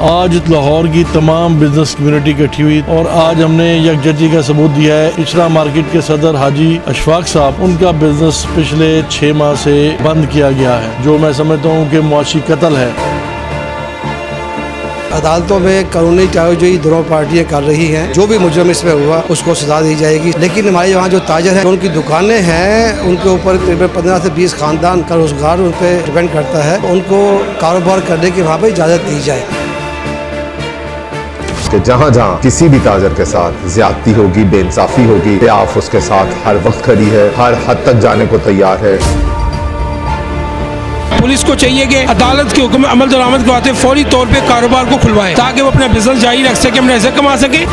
आज लाहौर की तमाम बिज़नेस कम्युनिटी इकट्ठी हुई और आज हमने यकजहती का सबूत दिया है। इचरा मार्केट के सदर हाजी अशफाक साहब, उनका बिज़नेस पिछले छह माह से बंद किया गया है, जो मैं समझता हूँ कि मुआशी कत्ल है। अदालतों में कानूनी चारोजोई दोनों पार्टियाँ कर रही हैं। जो भी मुजरम इसमें हुआ, उसको सजा दी जाएगी। लेकिन हमारे यहाँ जो ताजर है उनकी दुकानें हैं, उनके ऊपर तकरीबन पंद्रह से बीस खानदान का रोज़गार उन पर डिपेंड करता है। उनको कारोबार करने की वहाँ पर इजाज़त दी जाए कि जहाँ जहाँ किसी भी ताजर के साथ ज्यादती होगी बेइंसाफी होगी आप उसके साथ हर वक्त खड़ी है हर हद तक जाने को तैयार है। पुलिस को चाहिए कि अदालत के हुक्म अमल दरामद करवाते फौरी तौर पर कारोबार को खुलवाए ताकि वो अपना बिज़नेस जारी रख सके अपने ऐसे कमा सके।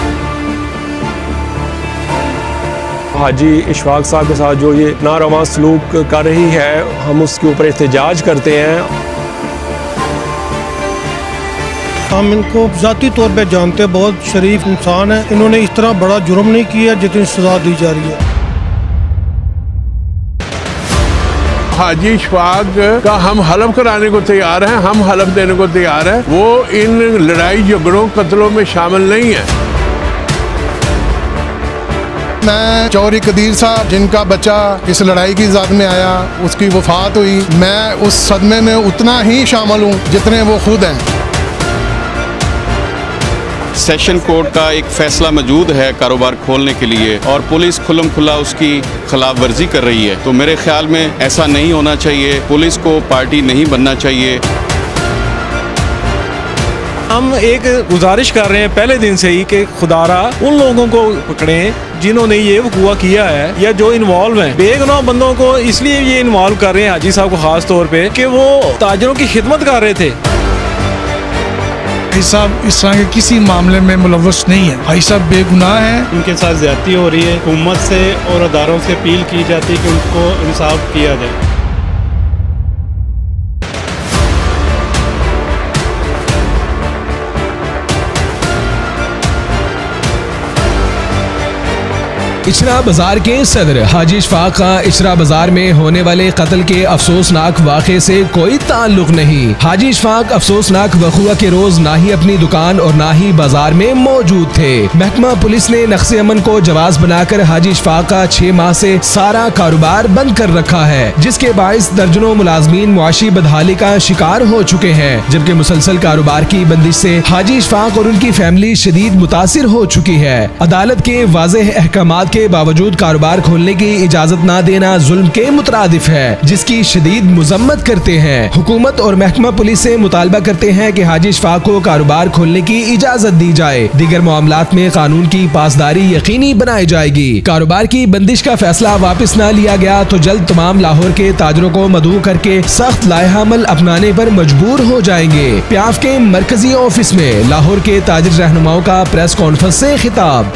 हाजी इशफाक साहब के साथ जो ये नारवा सलूक कर रही है हम उसके ऊपर एहतजाज करते हैं। हम इनको ज़ाती तौर पे जानते हैं बहुत शरीफ इंसान है। इन्होंने इस तरह बड़ा जुर्म नहीं किया जितनी सजा दी जा रही है। हाजी शफाक का हम हलफ कराने को तैयार हैं हम हलफ देने को तैयार हैं। वो इन लड़ाई झगड़ों कत्लों में शामिल नहीं है। मैं चौरी कदीर साहब जिनका बच्चा इस लड़ाई की जात में आया उसकी वफात हुई। मैं उस सदमे में उतना ही शामिल हूँ जितने वो खुद हैं। सेशन कोर्ट का एक फैसला मौजूद है कारोबार खोलने के लिए और पुलिस खुलम खुला उसकी खिलाफ वर्जी कर रही है। तो मेरे ख्याल में ऐसा नहीं होना चाहिए। पुलिस को पार्टी नहीं बनना चाहिए। हम एक गुजारिश कर रहे हैं पहले दिन से ही कि खुदारा उन लोगों को पकड़ें जिन्होंने ये वकुआ किया है या जो इन्वॉल्व हैं। बेगुनाह बंदों को इसलिए ये इन्वॉल्व कर रहे हैं हाजी साहब को खास तौर पे कि वो ताजरों की खिदमत कर रहे थे। भाई साहब, इस तरह के किसी मामले में मुलवस नहीं है। भाई साहब, बेगुनाह है। उनके साथ ज़्यादा हो रही है। हुकूमत से और अदारों से अपील की जाती है कि उनको इंसाफ किया जाए। इचरा बाज़ार के सदर हाजी शफाक का इचरा बाज़ार में होने वाले कत्ल के अफसोसनाक वाक़े से कोई ताल्लुक नहीं। हाजी शफाक अफसोसनाक वकुआ के रोज ना ही अपनी दुकान और ना ही बाज़ार में मौजूद थे। महकमा पुलिस ने नक्स अमन को जवाब बनाकर हाजी शफाक का छह माह से सारा कारोबार बंद कर रखा है, जिसके बायस दर्जनों मुलाजमीन मुआशी बदहाली का शिकार हो चुके हैं, जबकि मुसलसल कारोबार की बंदिश से हाजी शफाक और उनकी फैमिली शदीद मुतासर हो चुकी है। अदालत के वाजह अहकाम के बावजूद कारोबार खोलने की इजाज़त न देना जुल्म के मुतरदिफ है, जिसकी शदीद मजम्मत करते हैं। हुकूमत और महकमा पुलिस से मुतालबा करते हैं की हाजी शफाक को कारोबार खोलने की इजाज़त दी जाए। दीगर मामला में कानून की पासदारी यकीनी बनाई जाएगी। कारोबार की बंदिश का फैसला वापस न लिया गया तो जल्द तमाम लाहौर के ताजरों को मदू करके सख्त लाहमल अपनाने पर मजबूर हो जाएँगे। प्याफ के मरकजी ऑफ़िस में लाहौर के ताजर रहनुमाओं का प्रेस कॉन्फ्रेंस से खिताब।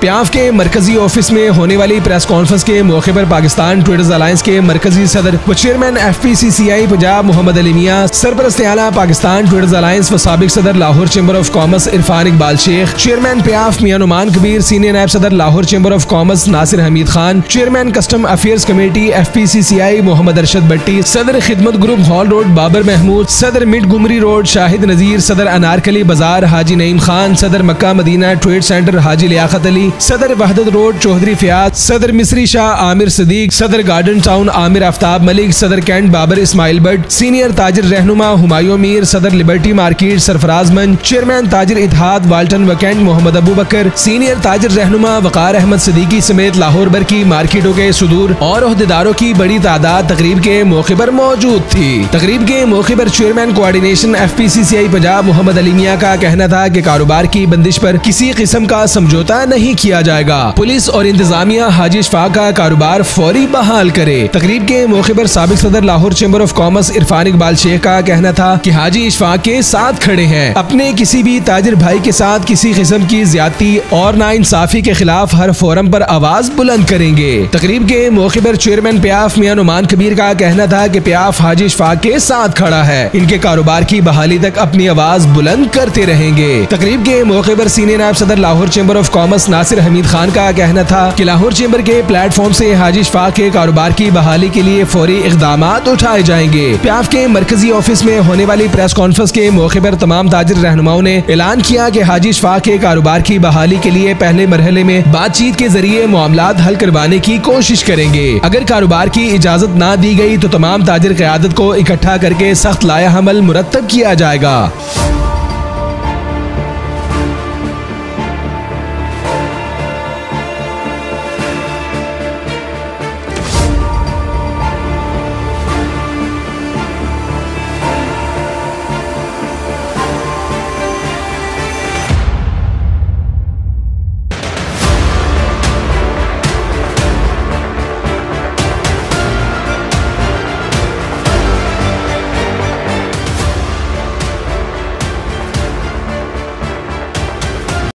प्याफ के मरकजी ऑफ़िस में होने वाली प्रेस कॉन्फ्रेंस के मौके पर पाकिस्तान ट्रेडर्स अलायंस के मरकजी सदर व chairman F P C C I Punjab Mohammad Ali Mian, सरपरस्त आला पाकिस्तान ट्रेडर्स अलायंस व सबक सदर Lahore chamber of commerce Irfan Iqbal Sheikh, chairman PIAF Mian Noman Kabir, senior नायब सदर Lahore chamber of commerce Nasir Hameed Khan, chairman custom affairs committee F P C C I Mohammad Arshad Bhatti सदर Khidmat group hall road Babar Mahmood, सदर Montgomery road Shahid Nazir, सदर अनारकली बाज़ार हाजी नईम खान, सदर Mecca Medina trade centre Haji Liaquat Ali सदर Wahdat road, Chaudhary Fayaz, सदर मिसरी शाह आमिर सदीक, सदर garden town Aamir Aftab Malik, सदर cantt Babar Ismail Butt senior ताजिर रहनुमा हुमायूं मीर सदर लिबर्टी मार्केट सरफराज मंच, चेयरमैन ताजिर इतिहाद वाल्टन वकैंट मोहम्मद अबू बकर सीनियर ताजिर रहनुमा वकार अहमद सदीकी समेत लाहौर भर की मार्केटों के सुदूर और अहदेदारों की बड़ी तादाद तकरीब के मौके पर मौजूद थी। तकरीब के मौके पर chairman coordination F P C C I Punjab Mohammad Ali Mian का कहना था कि कारोबार की बंदिश पर किसी किस्म का समझौता नहीं किया जाएगा। पुलिस और इंतजामिया हाजी शफा का कारोबार फौरी बहाल करे। तकरीब के मौके पर सबक सदर Lahore chamber of commerce Irfan Iqbal Sheikh का कहना था कि हाजी इशफाक के साथ खड़े हैं। अपने किसी भी ताजिर भाई के साथ किसी किस्म की ज़्यादा और ना इंसाफी के खिलाफ हर फोरम पर आवाज़ बुलंद करेंगे। तकरीब के मौके पर चेयरमैन प्याफ मियाँ नुमान कबीर का कहना था कि प्याफ हाजी इशफाक के साथ खड़ा है। इनके कारोबार की बहाली तक अपनी आवाज़ बुलंद करते रहेंगे। तकरीब के मौके पर सीनियर नायब सदर Lahore chamber of commerce Nasir Nasir Hameed Khan का कहना था कि लाहौर चेंबर के प्लेटफॉर्म से हाजी इशफाक के कारोबार की बहाली के लिए फौरी इकदाम उठाए जाएँगे। प्याफ के मरकजी ऑफ़िस में होने वाली प्रेस कॉन्फ्रेंस के मौके पर तमाम ताजिर रहनुमाओं ने ऐलान किया कि हाजी इशफाक के कारोबार की बहाली के लिए पहले मरहले में बातचीत के ज़रिए मामला हल करवाने की कोशिश करेंगे। अगर कारोबार की इजाज़त न दी गई तो तमाम ताजर क्यादत को इकट्ठा करके सख्त लाया हमल मुरतब किया जाएगा।